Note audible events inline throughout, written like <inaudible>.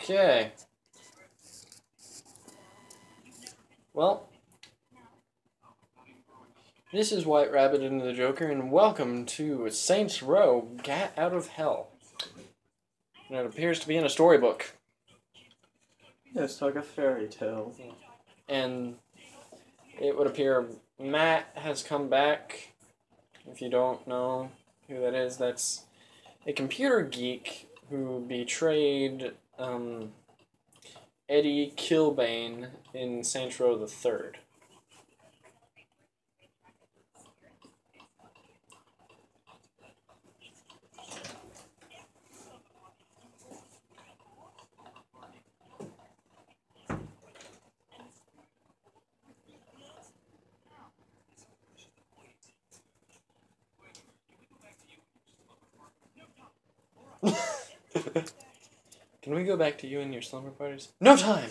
Okay. Well, this is White Rabbit and the Joker, and welcome to Saints Row: Gat Out of Hell. And it appears to be in a storybook, Yes, like a fairy tale. and it would appear Matt has come back. If you don't know who that is, that's a computer geek who betrayed um, Eddie Killbane in Saints Row the Third. <laughs> Can we go back to you and your slumber parties? No time!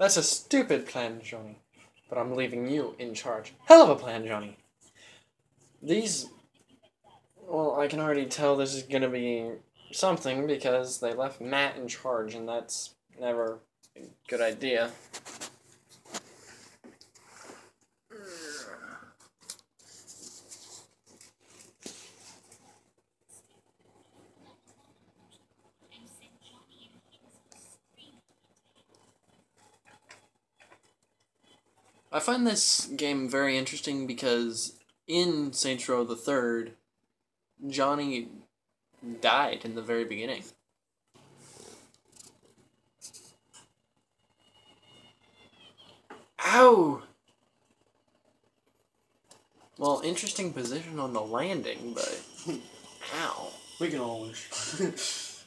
That's a stupid plan, Johnny. But I'm leaving you in charge. Hell of a plan, Johnny. These. Well, I can already tell this is gonna be something because they left Matt in charge, and that's never a good idea. I find this game very interesting because in Saints Row the Third, Johnny died in the very beginning. Ow! Well, interesting position on the landing, but <laughs> ow. We can always. <laughs>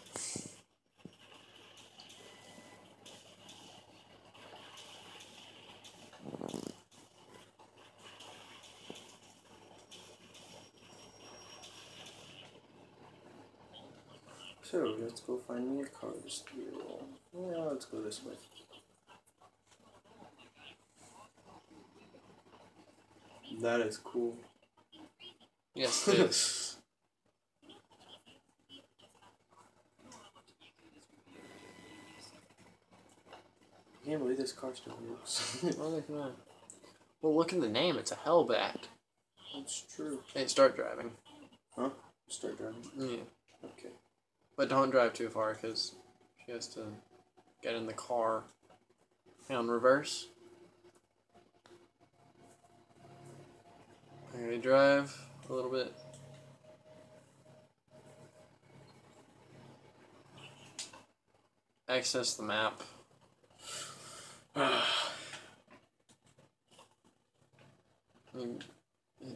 so let's go find me a car to let's go this way. That is cool. Yes, <laughs> it is. I can't believe this car still works. <laughs> well, look at. Well, look at the name. It's a Hellbat. That's true. Hey, start driving. Huh? Start driving. Yeah. Okay. But don't drive too far because she has to get in the car. On, reverse. Okay, drive a little bit. Access the map. <sighs>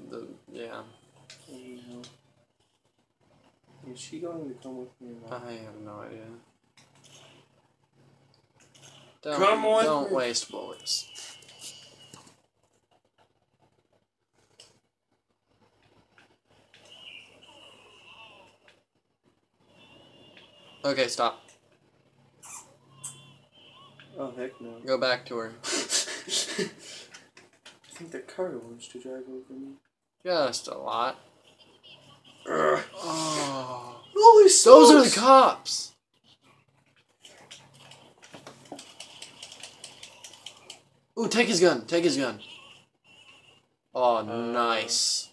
The, yeah. Is she going to come with me or not? I have no idea. Don't, Come with don't me. waste bullets. Okay, stop. Oh heck no. Go back to her. <laughs> I think the car wants to drive over me. Just a lot. Ugh. Oh. Holy Those are the cops. Ooh, take his gun. Take his gun. Oh, nice.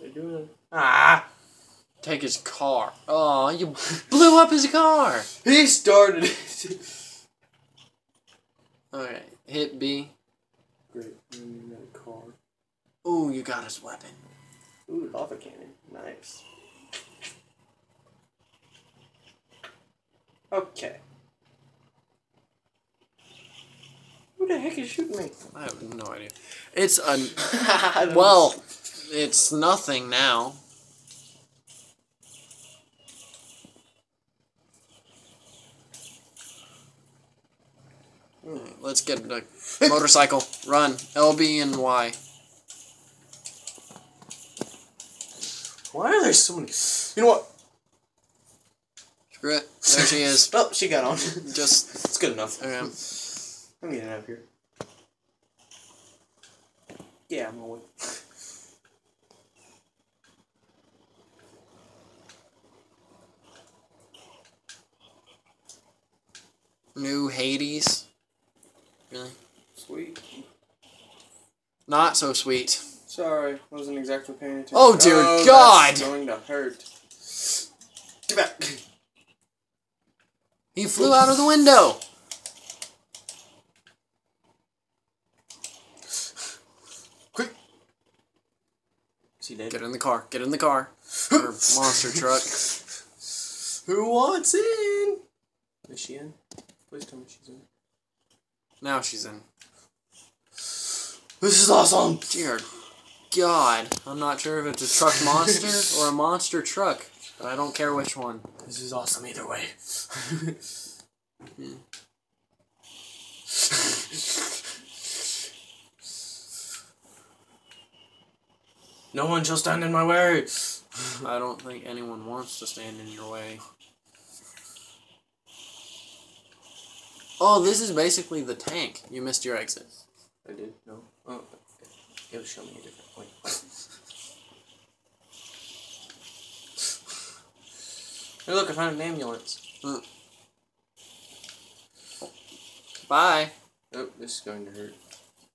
They're doing Ah! Take his car. Oh, you <laughs> blew up his car. He started it. <laughs> Alright, hit B. Great. Mm, got a car. Ooh, you got his weapon. Ooh, lava cannon. Nice. Okay. Who the heck is shooting me? I have no idea. It's a <laughs> well, it's nothing now. Alright, Let's get a motorcycle. Run. LB and Y. Why are there so many? You know what? Screw it. There she is. <laughs> Oh, she got on. Just <laughs> it's good enough. okay. I'm getting out of here. Yeah, I'm going. New Hades. Really? Sweet. Not so sweet. Sorry, wasn't exactly paying attention. Oh, dear oh, that's God. going to hurt. Get back. He flew out of the window. Quick. Is he dead? Get in the car. Get in the car. Or monster truck. <laughs> Who wants in? Is she in? Please tell me she's in. Now she's in. This is awesome. Dear God, I'm not sure if it's a truck monster <laughs> or a monster truck, but I don't care which one. This is awesome either way. no one shall stand in my way. I don't think anyone wants to stand in your way. Oh, this is basically the tank. You missed your exit. I did. No. Oh, show me a different point. hey, look! I found an ambulance. Hmm. Bye. Oh, this is going to hurt.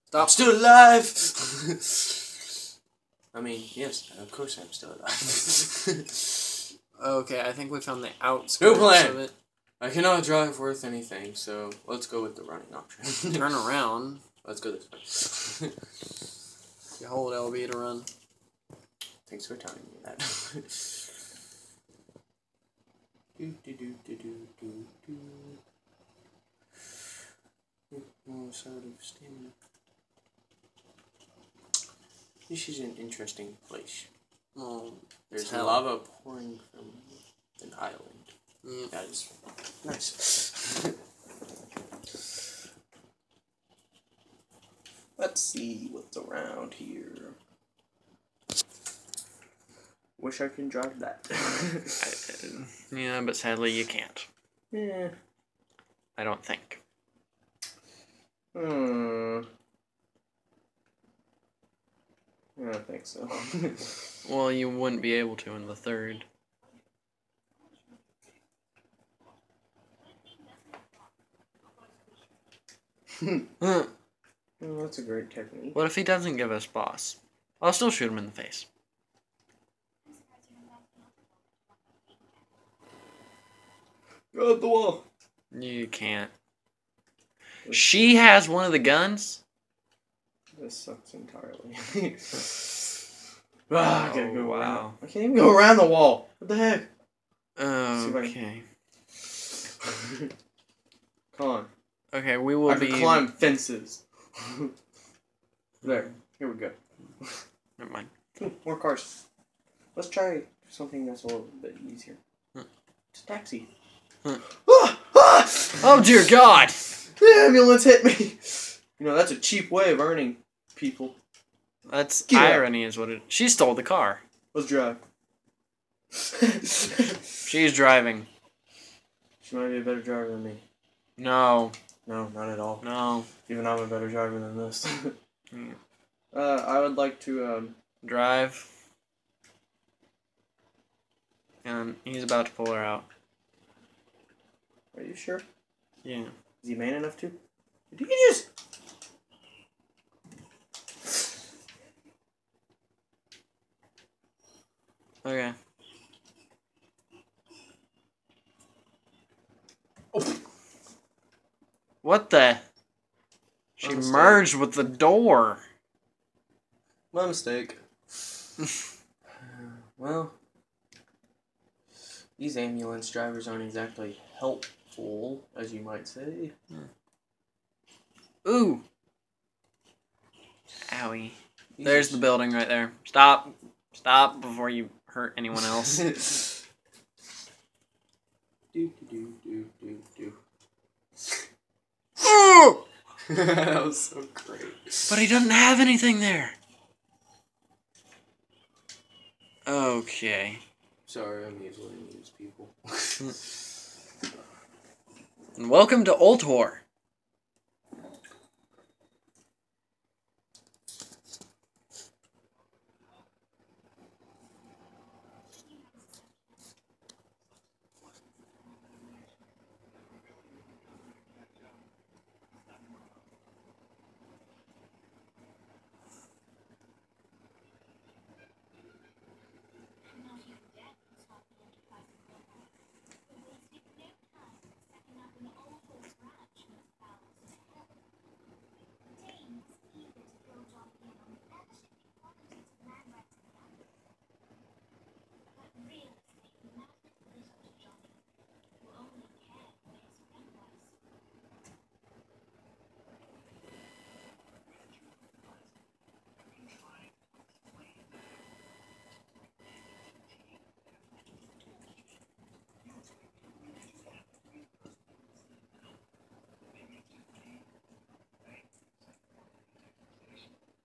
Stop. still alive. <laughs> I mean, yes, of course I'm still alive. <laughs> Okay, I think we found the outskirts plan. of it. I cannot drive worth anything, so let's go with the running option. Turn around. <laughs> let's go this way. You hold LB to run. Thanks for telling me that. <laughs> do, do, do, do, do, do, do. Oh, sort of stamina. This is an interesting place. There's hell. lava pouring from an island. yeah. That is nice. <laughs> Let's see what's around here. Wish I can drive that. <laughs> yeah, but sadly you can't. yeah. I don't think. Hmm. I don't think so. <laughs> Well, you wouldn't be able to in the third. <laughs> Huh. Oh, that's a great technique. What if he doesn't give us boss? I'll still shoot him in the face. Go up the wall. You can't. She has one of the guns. This sucks entirely. ah, I gotta Oh, go wow. wow. I can't even go around the wall. What the heck? if I can- Okay. <laughs> Come on. Okay, we will I can be. climb fences. <laughs> there. Here we go. Never mind. <laughs> More cars. Let's try something that's a little bit easier. Hmm. It's a taxi. Hmm. <gasps> Ah! Ah! Oh dear God! The ambulance hit me. You know that's a cheap way of earning people. That's Get out. irony, is what it. She stole the car. Let's drive. She's driving. she might be a better driver than me. No, No, not at all. no. Even I'm a better driver than this. Yeah. <laughs> Uh, I would like to um, Drive. And he's about to pull her out. Are you sure? Yeah. Is he man enough to? Did he just? Okay. What the? She My mistake. merged with the door. My mistake. <laughs> well, these ambulance drivers aren't exactly helpful, as you might say. Hmm. Ooh. Owie. These There's the building right there. Stop. Stop before you hurt anyone else. <laughs> do do do do do. Ooh! <laughs> that was so great. But he doesn't have anything there. Okay. Sorry, I'm usually news people. <laughs> And welcome to Ultor.